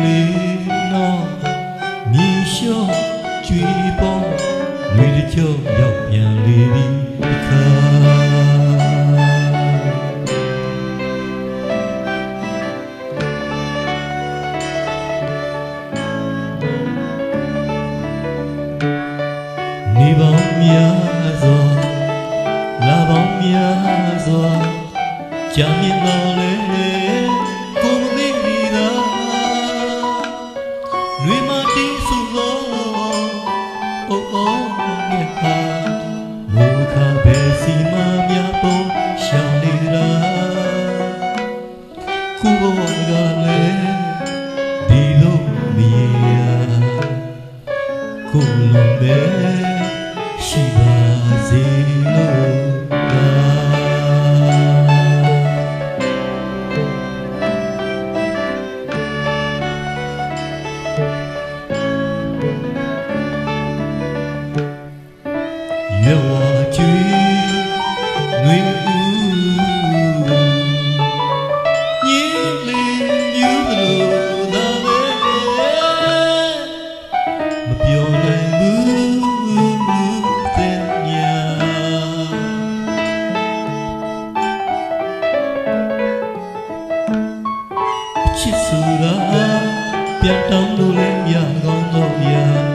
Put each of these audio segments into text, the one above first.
里那你笑追波，泪的跳要变离开。你帮呀做，拉帮呀做，家里老。 လွေမတီးစုသောအိုအိုငဲ့ဟာမူခါပဲစီမများပုံရှောင်းနေတာကိုဘဝကလည်းဒီလိုမရေရာကိုလုံးပဲ nghe hoa chi nguyện ưu nhiếp liên dư lù na bê mà biểu lại bước tên nhà. Chỉ sura biết tâm đủ lên nhà con đâu nhà.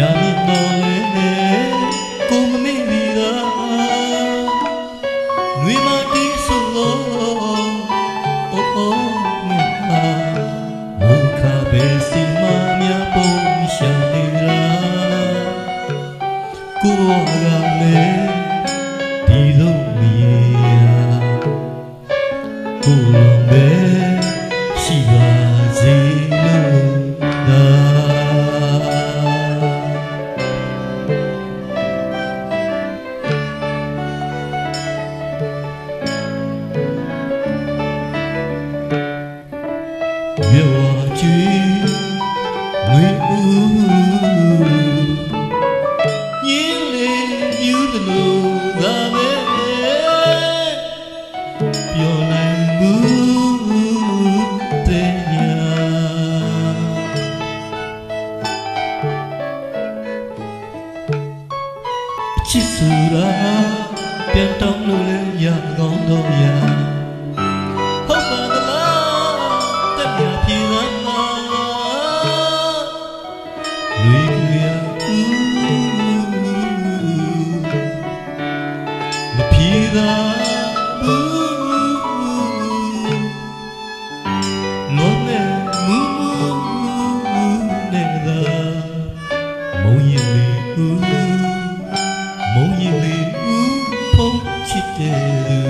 ကြာမြင့်တော်လေကိုမမေ့မိသာနှွေမတီးဆိုလို့အိုအိုငါဟာမူခပဲစီမများပုံရှောင်နေလားကိုဘဝကလည်းဒီလိုမရေရာကိုယ်လုံးပဲရှိပါစေလို့ ချစ်စူရာပြန်တောင်းလို့လည်းရကောင်းတော့ရ çiçekleri